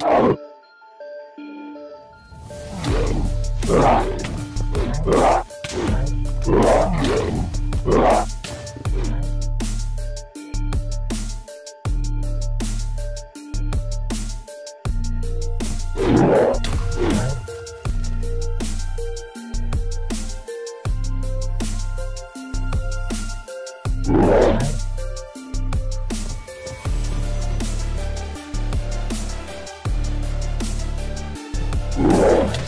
Yeah. Oh.